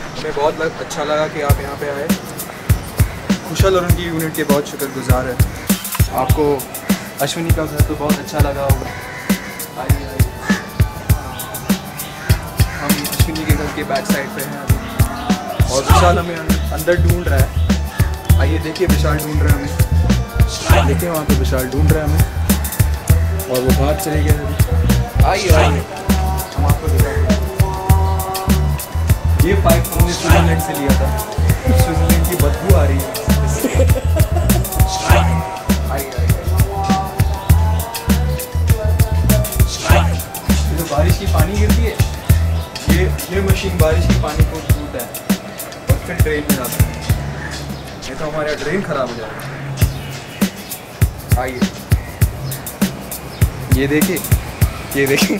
हमें बहुत लग, अच्छा लगा कि आप यहाँ पे आए। खुशल और उनकी यूनिट के बहुत शुक्रगुजार है। आपको अश्विनी का घर तो बहुत अच्छा लगा होगा। आइए आइए। हम अश्विनी के घर के बैक साइड पे हैं और विशाल हमें अं- अंदर ढूंढ रहा है। आइए देखिए विशाल ढूंढ रहा है हमें। देखिए वहाँ पे विशाल ढूंढ रहा है हमें। और वो बाहर चले गए आइए आइए। ये पाइप हमने स्विट्जरलैंड से लिया था। स्विट्जरलैंड की बदबू आ रही है। जो बारिश की पानी गिरती है, ये ये मशीन बारिश की पानी को छूट है और फिर ड्रेन में जाता है। नहीं तो हमारा ड्रेन खराब हो जाएगा आइए। ये देखिए ये देखिए।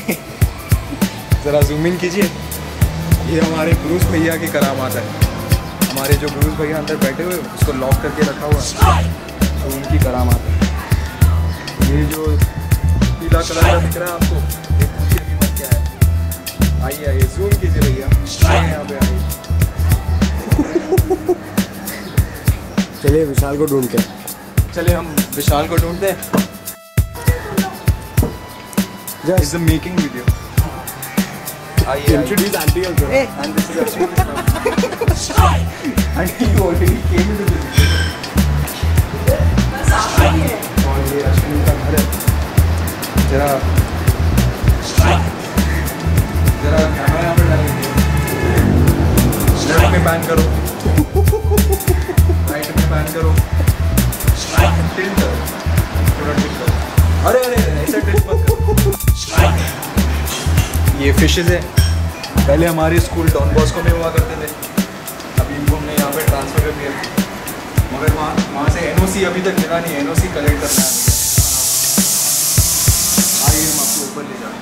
ज़रा जूम इन कीजिए। ये हमारे ब्रूस भैया की करामात है। हमारे जो ब्रूस भैया अंदर बैठे हुए उसको लॉक करके रखा हुआ है। तो उनकी करामात है। ये जो पीला कलर का दिख रहा है आपको ये पूछिए मत क्या है। आइए आइए जूम कीजिए भैया। यहाँ पे आइए। चलिए विशाल को ढूंढते हैं। चलिए हम विशाल को ढूंढते हैं। इट्स अ मेकिंग वीडियो आइए आइए introduce aunty also And this is mom. and he already came into the और ये अश्विनी का घर है जरा जरा कैमरा यहाँ पर डालेंगे लेफ़्ट में पैन करो। राइट में पैन करो। टिल्ट करो थोड़ा टिल्ट करो अरे अरे ऐसा टिल्ट मत ये फिशेज है। पहले हमारे स्कूल डॉन बॉस्को में हुआ करते थे। अभी इनको हमने यहाँ पर ट्रांसफ़र कर दिया। मगर वहाँ वहाँ से एनओसी अभी तक मिला नहीं। एनओसी कलेक्ट करना है। हमें। आइए हम आपको ऊपर ले जाएँ